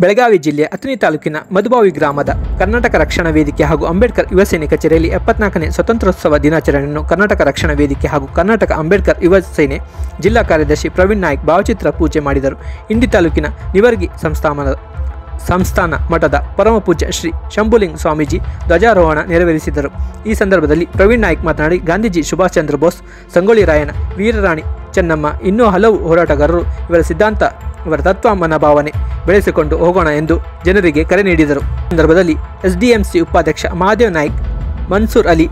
ಬೆಳಗಾವಿ ಜಿಲ್ಲೆ ಅಥಣಿ ತಾಲೂಕಿನ ಮಧುಬಾವಿ ಗ್ರಾಮದ ಕರ್ನಾಟಕ ರಕ್ಷಣಾ ವೇದಿಕೆ ಹಾಗೂ ಅಂಬೇಡ್ಕರ್ ಯುವ ಸೇನೆ ಕಚೇರಿಯಲ್ಲಿ ಎಪ್ಪತ್ನಾಲ್ಕನೇ ಸ್ವತಂತ್ರೋತ್ಸವ ದಿನಾಚರಣೆಯನ್ನು ಕರ್ನಾಟಕ ರಕ್ಷಣಾ ವೇದಿಕೆ ಹಾಗೂ ಕರ್ನಾಟಕ ಅಂಬೇಡ್ಕರ್ ಯುವ ಸೇನೆ ಜಿಲ್ಲಾ ಕಾರ್ಯದರ್ಶಿ ಪ್ರವೀಣ್ ನಾಯ್ಕ್ ಭಾವಚಿತ್ರ ಪೂಜೆ ಮಾಡಿದರು. ಇಂಡಿ ತಾಲೂಕಿನ ನಿವರ್ಗಿ ಸಂಸ್ಥಾನ ಸಂಸ್ಥಾನ ಮಠದ ಪರಮಪೂಜ್ಯ ಶ್ರೀ ಶಂಭುಲಿಂಗ್ ಸ್ವಾಮೀಜಿ ಧ್ವಜಾರೋಹಣ ನೆರವೇರಿಸಿದರು. ಈ ಸಂದರ್ಭದಲ್ಲಿ ಪ್ರವೀಣ್ ನಾಯ್ಕ್ ಮಾತನಾಡಿ, ಗಾಂಧೀಜಿ ಸುಭಾಷ್ ಚಂದ್ರ ಬೋಸ್, ಸಂಗೊಳ್ಳಿ ರಾಯಣ್ಣ ವೀರರಾಣಿ ಚೆನ್ನಮ್ಮ, ಇನ್ನೂ ಹಲವು ಹೋರಾಟಗಾರರು ಇವರ ಸಿದ್ಧಾಂತ ಇವರ ತತ್ವ ಮನೋಭಾವನೆ ಬೆಳೆಸಿಕೊಂಡು ಹೋಗೋಣ ಎಂದು ಜನರಿಗೆ ಕರೆ ನೀಡಿದರು. ಸಂದರ್ಭದಲ್ಲಿ ಎಸ್ಡಿಎಂಸಿ ಉಪಾಧ್ಯಕ್ಷ ಮಹಾದೇವ್ ನಾಯ್ಕ್, ಮನ್ಸೂರ್ ಅಲಿ,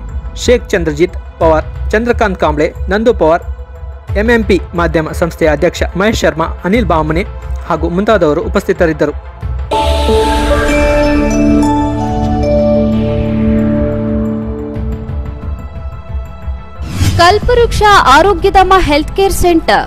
ಶೇಖ್ ಚಂದ್ರಜಿತ್ ಪವಾರ್, ಚಂದ್ರಕಾಂತ್ ಕಾಂಬ್ಳೆ, ನಂದು ಪವಾರ್, ಎಂಎಂಪಿ ಮಾಧ್ಯಮ ಸಂಸ್ಥೆಯ ಅಧ್ಯಕ್ಷ ಮಹೇಶ್ ಶರ್ಮಾ, ಅನಿಲ್ ಬಾಮನೆ ಹಾಗೂ ಮುಂತಾದವರು ಉಪಸ್ಥಿತರಿದ್ದರು. ಕಲ್ಪವೃಕ್ಷ ಆರೋಗ್ಯಧಾಮ ಹೆಲ್ತ್ ಕೇರ್ ಸೆಂಟರ್.